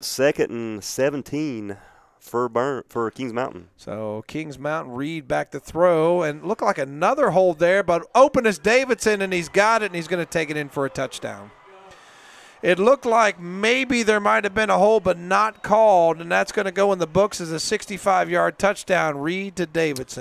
second and 17 for Burn for Kings Mountain. So Kings Mountain Reid back to throw and look like another hold there, but open is Davidson and he's got it and he's going to take it in for a touchdown. It looked like maybe there might have been a hold, but not called, and that's going to go in the books as a 65 yard touchdown. Reid to Davidson.